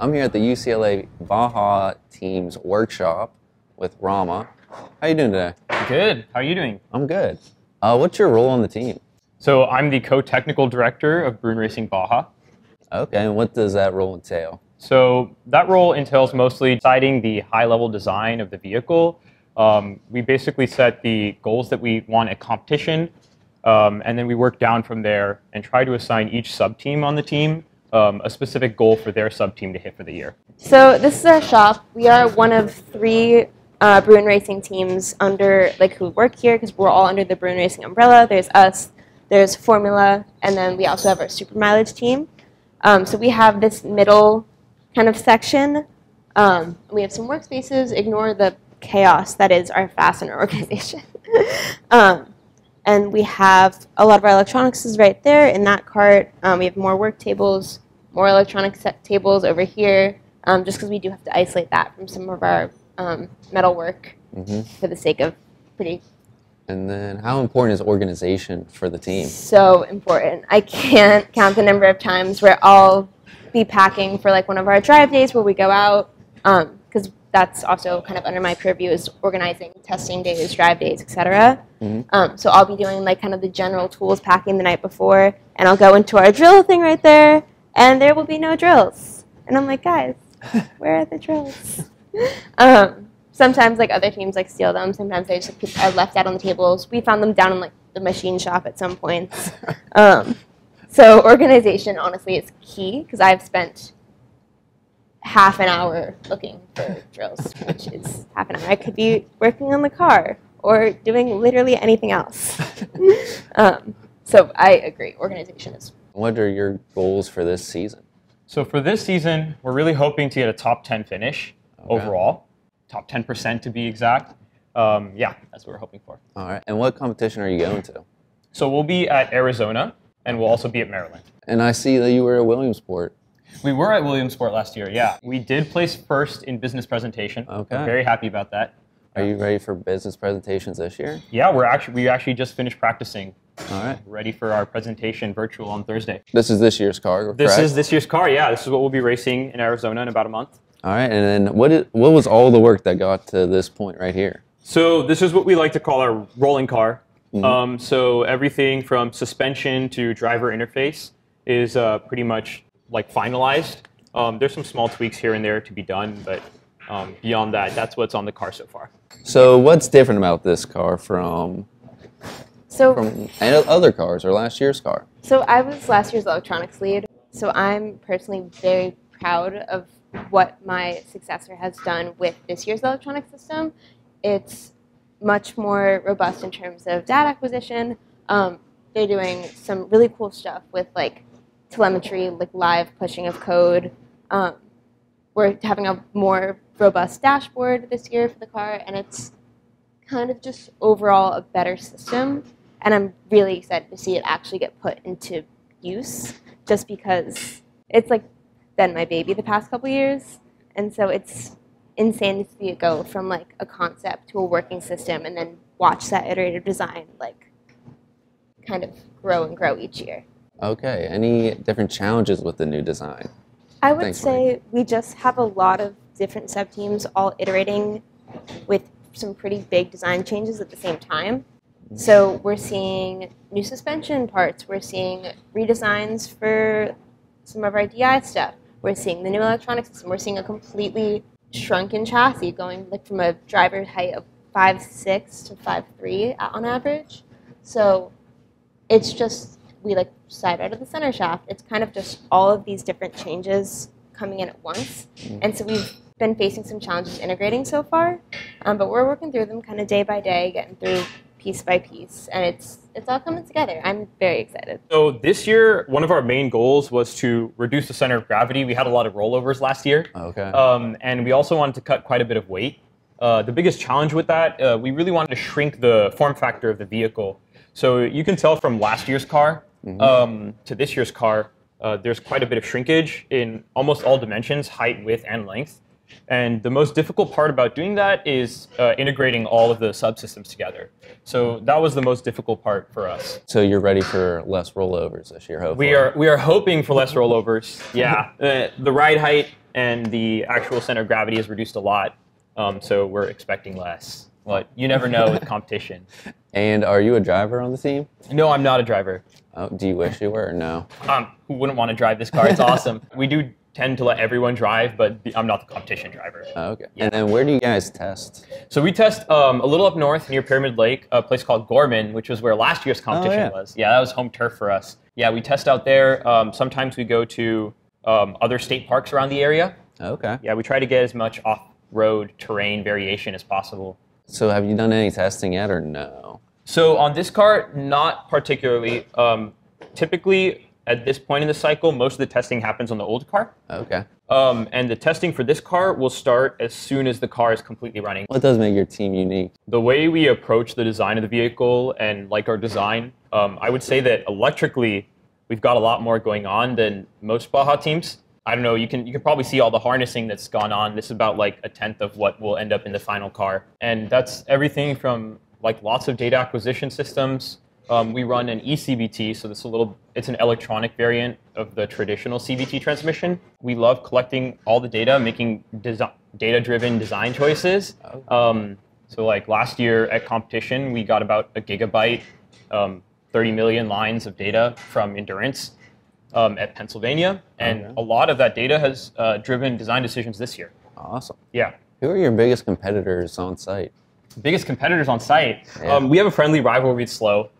I'm here at the UCLA Baja Teams Workshop with Rama. How are you doing today? Good. How are you doing? I'm good. Uh, what's your role on the team? So I'm the co-technical director of Bruin Racing Baja. Okay, and what does that role entail? So that role entails mostly deciding the high-level design of the vehicle. Um, we basically set the goals that we want at competition, um, and then we work down from there and try to assign each sub-team on the team um, a specific goal for their sub-team to hit for the year. So this is our shop. We are one of three uh, Bruin Racing teams under like who work here because we're all under the Bruin Racing umbrella. There's us, there's Formula, and then we also have our super mileage team. Um, so we have this middle kind of section. Um, we have some workspaces. Ignore the chaos that is our fastener organization. um, and we have a lot of our electronics is right there in that cart. Um, we have more work tables, more electronic set tables over here, um, just because we do have to isolate that from some of our um, metal work hmm for the sake of pretty And then, how important is organization for the team? so important. I can't count the number of times where I'll be packing for like one of our drive days where we go out, because that's also kind of under my purview is organizing testing days, drive days, etc. Mhm. Um, so I'll be doing like kind of the general tools packing the night before, and I'll go into our drill thing right there, and there will be no drills. And I'm like, guys, where are the drills? um, sometimes like other teams like steal them. Sometimes they just keep- are left out on the tables. We found them down in like the machine shop at some points. Um, so organization honestly is key because I've spent half an hour looking for drills, which is half an hour. I could be working on the car or doing literally anything else. um, so I agree. Organization is What are your goals for this season? So for this season, we're really hoping to get a top 10 finish Okay. overall, top 10% to be exact. Um, yeah, that's what we're hoping for. All right, and what competition are you going to? So we'll be at Arizona, and we'll also be at Maryland. And I see that you were at Williamsport. We were at Williamsport last year, yeah. We did place first in business presentation. Okay. We're very happy about that. Are you ready for business presentations this year? Yeah, we're actually we actually just finished practicing, All right. ready for our presentation virtual on Thursday. This is this year's car, This is this year's car. Yeah, this is what we'll be racing in Arizona in about a month. All right, and then what, is, what was all the work that got to this point right here? So this is what we like to call our rolling car. Um, so everything from suspension to driver interface is uh, pretty much like finalized. Um, there's some small tweaks here and there to be done, but um, beyond that, that's what's on the car so far. So what's different about this car from so. from other cars or last year's car? So I was last year's electronics lead. So I'm personally very proud of what my successor has done with this year's electronic system. It's much more robust in terms of data acquisition. Um, they're doing some really cool stuff with like telemetry, like live pushing of code. Um, we're having a more robust dashboard this year for the car, and it's kind of just overall a better system. And I'm really excited to see it actually get put into use, just because it's like been my baby the past couple years, and so it's insane to see it go from like a concept to a working system, and then watch that iterative design like kind of grow and grow each year. Okay, any different challenges with the new design? I would Thanks, say we just have a lot of different sub teams all iterating with some pretty big design changes at the same time. Mm-hmm. So we're seeing new suspension parts, we're seeing redesigns for some of our DI stuff, we're seeing the new electronic system, we're seeing a completely shrunken chassis going like from a driver height of five six to five three on average. So it's just we like side out of the center shaft. It's kind of just all of these different changes coming in at once, and so we've been facing some challenges integrating so far, um, but we're working through them kind of day by day, getting through piece by piece, and it's it's all coming together. I'm very excited. So this year, one of our main goals was to reduce the center of gravity. We had a lot of rollovers last year. Okay. Um, and we also wanted to cut quite a bit of weight. Uh, the biggest challenge with that, uh, we really wanted to shrink the form factor of the vehicle. So you can tell from last year's car um, to this year's car, uh, there's quite a bit of shrinkage in almost all dimensions, height, width, and length. And the most difficult part about doing that is uh, integrating all of the subsystems together. So that was the most difficult part for us. So you're ready for less rollovers this year, hopefully. We are we are hoping for less rollovers. Yeah, uh, the ride height and the actual center of gravity is reduced a lot, um, so we're expecting less. But you never know with competition. And are you a driver on the team? No, I'm not a driver. Oh, do you wish you were or no? Um, who wouldn't want to drive this car? It's awesome. we do tend to let everyone drive, but I'm not the competition driver. Oh, okay. And then where do you guys test? So we test um, a little up north near Pyramid Lake, a place called Gorman, which was where last year's competition yeah. was. Yeah, that was home turf for us. Yeah, we test out there. Um, sometimes we go to um, other state parks around the area. Okay. Yeah, we try to get as much off-road terrain variation as possible. So have you done any testing yet or no? So on this car, not particularly. Um, typically, at this point in the cycle, most of the testing happens on the old car. Okay. Um, and the testing for this car will start as soon as the car is completely running. What does make your team unique? The way we approach the design of the vehicle and like our design, um, I would say that electrically, we've got a lot more going on than most Baja teams. I don't know. You can you can probably see all the harnessing that's gone on. This is about like a tenth of what will end up in the final car, and that's everything from like lots of data acquisition systems. Um, we run an eCVT, so this is a little. It's an electronic variant of the traditional CVT transmission. We love collecting all the data, making desi- data-driven design choices. Um, so like last year at competition, we got about a gigabyte, um, 30 million lines of data from Endurance um, at Pennsylvania, and Okay. a lot of that data has uh, driven design decisions this year. Awesome. Yeah. Who are your biggest competitors on site? Biggest competitors on site. Yeah. Um, we have a friendly rivalry with SLO,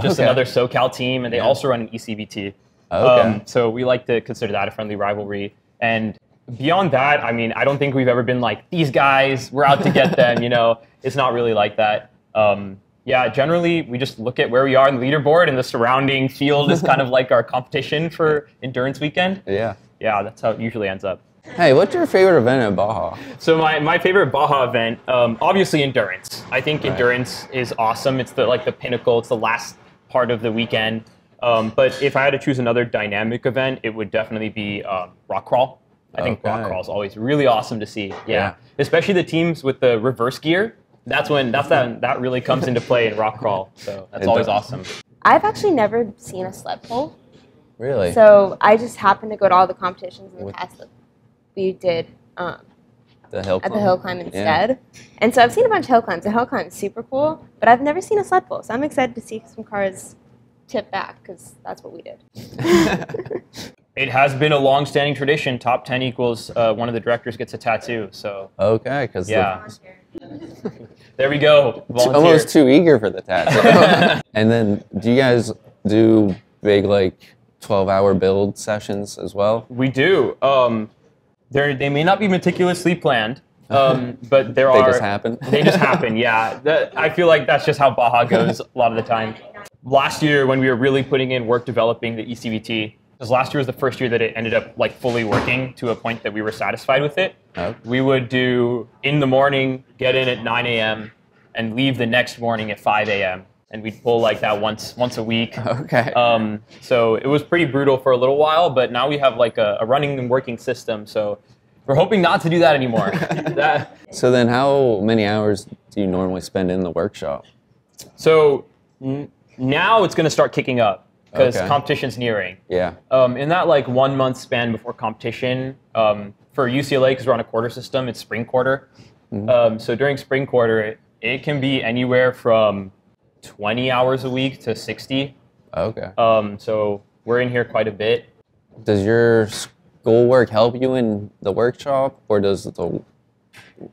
just Okay. another SoCal team, and they Yeah. also run an E eCVT. Okay. Um, so we like to consider that a friendly rivalry. And beyond that, I mean, I don't think we've ever been like these guys. We're out to get them. You know, it's not really like that. Um, yeah, generally we just look at where we are in the leaderboard, and the surrounding field is kind of like our competition for endurance weekend. yeah. Yeah, that's how it usually ends up. Hey, what's your favorite event at Baja? So my, my favorite Baja event, um, obviously endurance. I think Right. endurance is awesome. It's the like the pinnacle. It's the last part of the weekend. Um, but if I had to choose another dynamic event, it would definitely be um, rock crawl. I think rock crawl is always really awesome to see. Yeah. Yeah. especially the teams with the reverse gear. That's when that's that that really comes into play in rock crawl. So that's It always does. awesome. I've actually never seen a sled pull, Really? so I just happened to go to all the competitions in the With- past that we did um, the hill at the climb? hill climb Yeah. instead. And so I've seen a bunch of hill climbs. The hill climb is super cool, but I've never seen a sled pull. So I'm excited to see some cars tip back because that's what we did. It has been a long-standing tradition. Top ten equals uh, one of the directors gets a tattoo. So okay, because yeah, there we go. Volunteer. almost too eager for the tattoo. and then, do you guys do big like twelve-hour build sessions as well? We do. Um, they they may not be meticulously planned, um, but there They are. just happen? they just happen. Yeah. That- I feel like that's just how Baja goes a lot of the time. Last year, when we were really putting in work developing the eCVT, because last year was the first year that it ended up like fully working to a point that we were satisfied with it. Oh. We would do in the morning, get in at 9 a.m., and leave the next morning at 5 a.m. And we'd pull like that once once a week. Okay. Um, so it was pretty brutal for a little while, but now we have like a, a running and working system. So we're hoping not to do that anymore. that, so then, how many hours do you normally spend in the workshop? so n- now it's going to start kicking up because Okay. competition's nearing. Yeah. Um, in that like one month span before competition, um, for UCLA because we're on a quarter system, it's spring quarter. Um, so during spring quarter, it, it can be anywhere from 20 hours a week to 60. Okay. Um, so we're in here quite a bit. Does your schoolwork help you in the workshop, or does the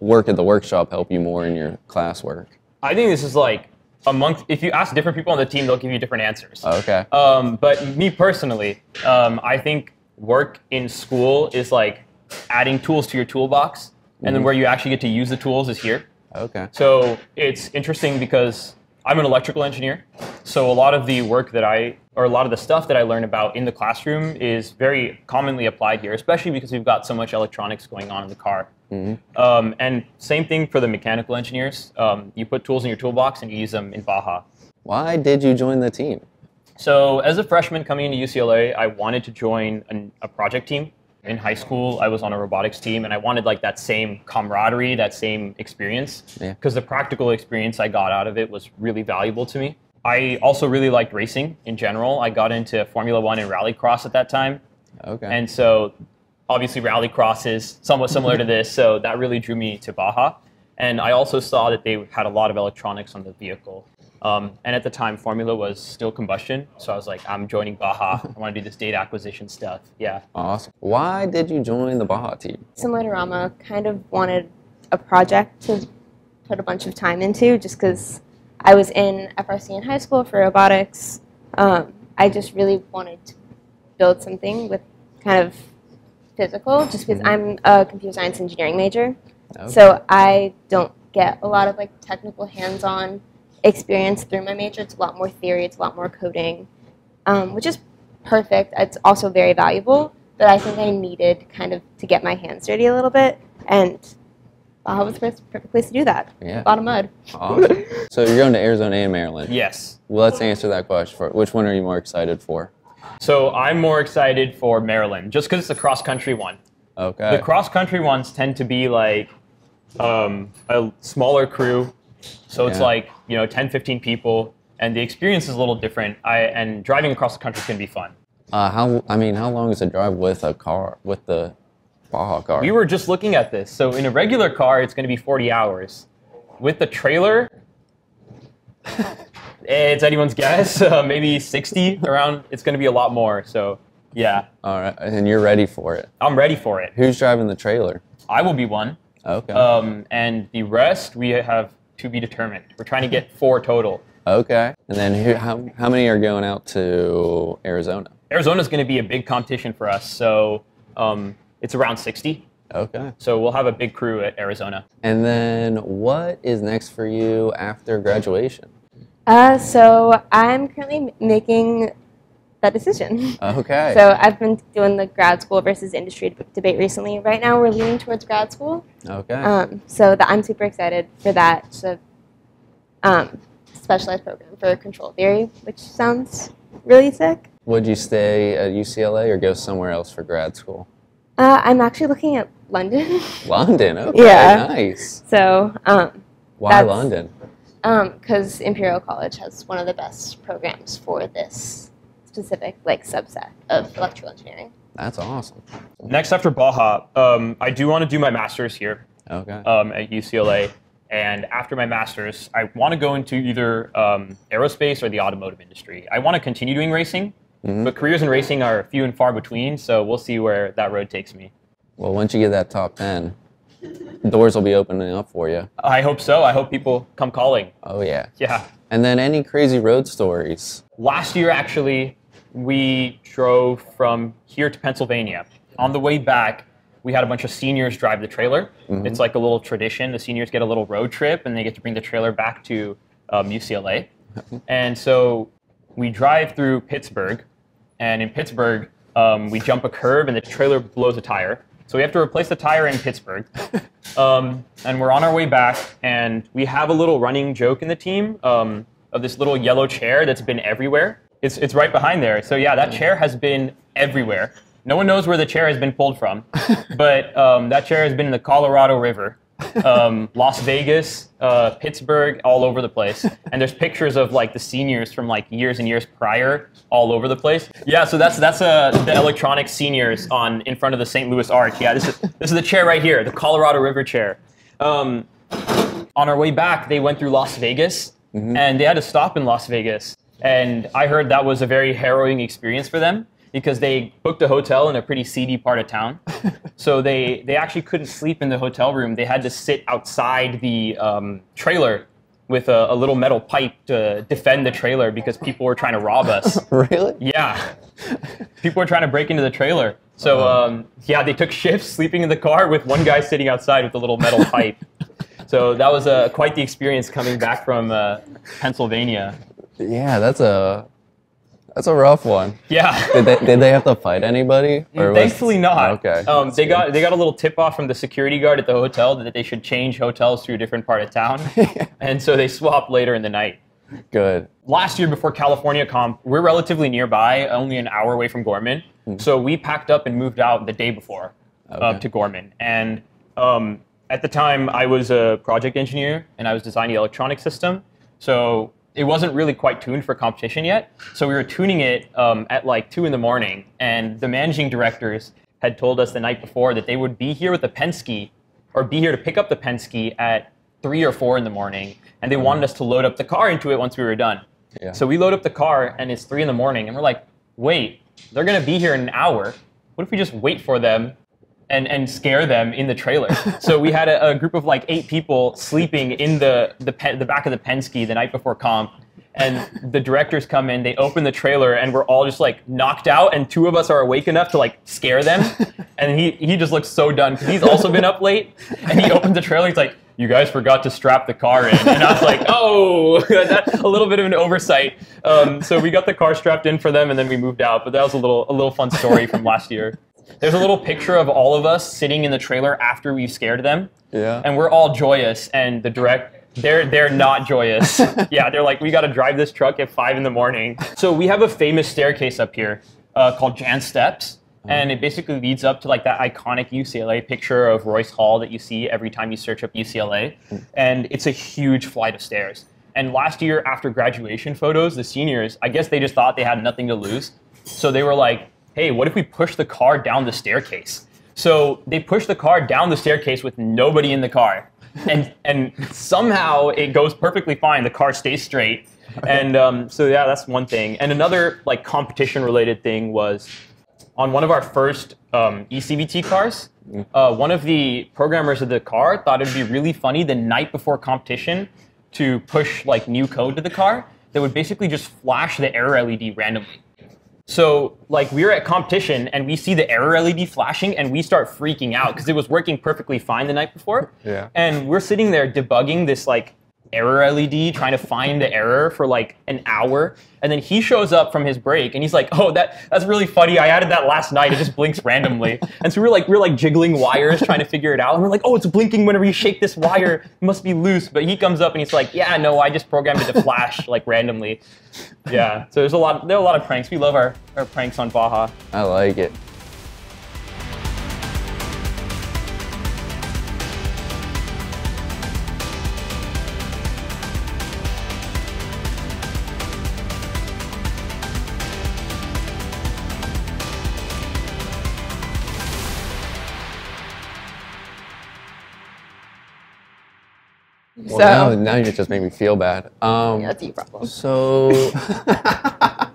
work at the workshop help you more in your classwork? I think this is like among. If you ask different people on the team, they'll give you different answers. Okay. Um, but me personally, um, I think work in school is like adding tools to your toolbox, and then where you actually get to use the tools is here. Okay. So it's interesting because I'm an electrical engineer. So a lot of the work that I, or a lot of the stuff that I learn about in the classroom is very commonly applied here, especially because we've got so much electronics going on in the car. Um, and same thing for the mechanical engineers. Um, you put tools in your toolbox and you use them in Baja. Why did you join the team? So as a freshman coming into UCLA, I wanted to join an, a project team. In high school, I was on a robotics team, and I wanted like that same camaraderie, that same experience, Yeah. because the practical experience I got out of it was really valuable to me. I also really liked racing in general. I got into Formula One and Rallycross at that time, Okay. and so obviously Rallycross is somewhat similar to this, so that really drew me to Baja. And I also saw that they had a lot of electronics on the vehicle. Um, and at the time, Formula was still combustion, so I was like, I'm joining Baja. I want to do this data acquisition stuff. Yeah. awesome. Why did you join the Baja team? Similar to Rama, kind of wanted a project to put a bunch of time into just because I was in FRC in high school for robotics. Um, I just really wanted to build something with kind of physical just because I'm a computer science engineering major. Okay. So I don't get a lot of like technical hands-on experience through my major. It's a lot more theory. It's a lot more coding, um, which is perfect. It's also very valuable. But I think I needed kind of to get my hands dirty a little bit, and Baja was the first- perfect place to do that. Yeah. A lot of mud. Awesome. so you're going to Arizona and Maryland. Yes. Well, let's answer that question. For which one are you more excited for? So I'm more excited for Maryland just because it's a cross country one. Okay. The cross country ones tend to be like um, a smaller crew. So it's Yeah. like, you know, 10, 15 people. And the experience is a little different. I, and driving across the country is going to be fun. Uh, how? I mean, how long is a drive with a car with the Baja car? We were just looking at this. So in a regular car, it's going to be 40 hours. With the trailer, it's anyone's guess. Uh, maybe 60 around. It's going to be a lot more. So yeah, All right, and you're ready for it. I'm ready for it. Who's driving the trailer? I will be one. Okay. Um, and the rest we have to be determined. We're trying to get four total. okay. And then who, how how many are going out to Arizona? Arizona is going to be a big competition for us. So um, it's around 60. Okay. So we'll have a big crew at Arizona. And then what is next for you after graduation? Uh, so I'm currently making that decision. Okay. So I've been doing the grad school versus industry debate recently. Right now, we're leaning towards grad school. okay. Um, so that I'm super excited for that. It's a um, specialized program for control theory, which sounds really sick. Would you stay at UCLA or go somewhere else for grad school? Uh, I'm actually looking at London. London. Okay. Yeah. Nice. so, um, Why That's- London? because Imperial College has one of the best programs for this specific like subset of electrical engineering. That's awesome. Next after Baja, um, I do want to do my master's here Okay. um, at UCLA. And after my master's, I want to go into either um, aerospace or the automotive industry. I want to continue doing racing, but careers in racing are few and far between. So we'll see where that road takes me. Well, once you get that top 10, doors will be opening up for you. I hope so. I hope people come calling. Oh, yeah. Yeah. And then any crazy road stories? Last year, actually, we drove from here to Pennsylvania. On the way back, we had a bunch of seniors drive the trailer. It's like a little tradition. The seniors get a little road trip and they get to bring the trailer back to um, UCLA. and so we drive through Pittsburgh, and in Pittsburgh, um, we jump a curve and the trailer blows a tire. So we have to replace the tire in Pittsburgh. Um, and we're on our way back, and we have a little running joke in the team um, of this little yellow chair that's been everywhere. It's, it's right behind there. So, yeah, that chair has been everywhere. No one knows where the chair has been pulled from, but um, that chair has been in the Colorado River, um, Las Vegas, uh, Pittsburgh, all over the place. And there's pictures of like the seniors from like years and years prior, all over the place. Yeah, so that's that's uh, the electronic seniors on in front of the St. Louis Arch. Yeah, this is this is the chair right here, the Colorado River chair. Um, on our way back, they went through Las Vegas, and they had to stop in Las Vegas. And I heard that was a very harrowing experience for them because they booked a hotel in a pretty seedy part of town. so they they actually couldn't sleep in the hotel room. They had to sit outside the um, trailer with a, a little metal pipe to defend the trailer because people were trying to rob us. really? Yeah. People were trying to break into the trailer. So, um, yeah, they took shifts sleeping in the car with one guy sitting outside with a little metal pipe. So that was uh, quite the experience coming back from uh, Pennsylvania. Yeah, that's a that's a rough one. Yeah. Did they, did they have to fight anybody? Or was- Thankfully not. Okay. Um, they good. got they got a little tip off from the security guard at the hotel that they should change hotels to a different part of town, and so they swapped later in the night. Good. last year before California Comp, we're relatively nearby, only an hour away from Gorman. So we packed up and moved out the day before uh, to Gorman. And um, at the time, I was a project engineer and I was designing the electronic system. So it wasn't really quite tuned for competition yet. So we were tuning it um, at like two in the morning, and the managing directors had told us the night before that they would be here with the Penske or be here to pick up the Penske at three or four in the morning, and they wanted us to load up the car into it once we were done. Yeah. So we load up the car, and it's three in the morning, and we're like, wait, they're gonna be here in an hour. What if we just wait for them and, and scare them in the trailer? so we had a, a group of like eight people sleeping in the the, pe- the back of the Penske the night before comp. And the directors come in, they open the trailer, and we're all just like knocked out. And two of us are awake enough to like scare them. And he, he just looks so done because he's also been up late. And he opens the trailer, he's like, you guys forgot to strap the car in. And I was like, oh, that's a little bit of an oversight. Um, so we got the car strapped in for them and then we moved out. But that was a little, a little fun story from last year. There's a little picture of all of us sitting in the trailer after we've scared them. Yeah. And we're all joyous. And the direct, they're, they're not joyous. yeah, they're like, we got to drive this truck at five in the morning. So we have a famous staircase up here uh, called Janss Steps and it basically leads up to like that iconic UCLA picture of Royce Hall that you see every time you search up UCLA, and it's a huge flight of stairs. And last year, after graduation photos, the seniors, I guess they just thought they had nothing to lose, so they were like, "Hey, what if we push the car down the staircase?" So they push the car down the staircase with nobody in the car, and and somehow it goes perfectly fine. The car stays straight, and um, so yeah, that's one thing. And another like competition related thing was on one of our first um, ECVT cars, uh, one of the programmers of the car thought it'd be really funny the night before competition to push like new code to the car that would basically just flash the error LED randomly. So like we were at competition and we see the error LED flashing and we start freaking out because it was working perfectly fine the night before. Yeah. And we're sitting there debugging this like error LED, trying to find the error for like an hour. And then he shows up from his break and he's like, "Oh, that that's really funny. I added that last night. It just blinks randomly." And so we're like we're like jiggling wires trying to figure it out. And we're like, "Oh, it's blinking whenever you shake this wire. It must be loose." But he comes up and he's like, "Yeah, no, I just programmed it to flash like randomly." Yeah. So there's a lot there are a lot of pranks. We love our, our pranks on Baja. I like it. So now, now you just made me feel bad. Um, yeah, that's your problem. So,